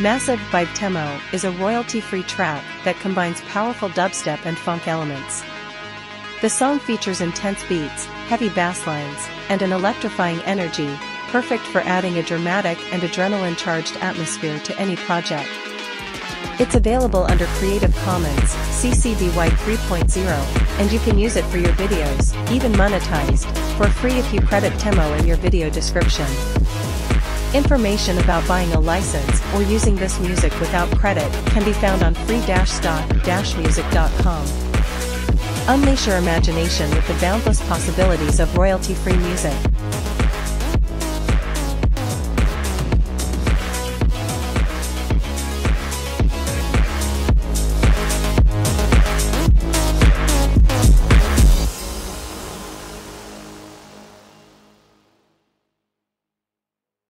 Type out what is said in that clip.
Massive by VTEMO is a royalty-free track that combines powerful dubstep and phonk elements. The song features intense beats, heavy bass lines, and an electrifying energy, perfect for adding a dramatic and adrenaline-charged atmosphere to any project. It's available under Creative Commons, CC BY 3.0, and you can use it for your videos, even monetized, for free if you credit VTEMO in your video description. Information about buying a license or using this music without credit can be found on free-stock-music.com. Unleash your imagination with the boundless possibilities of royalty-free music.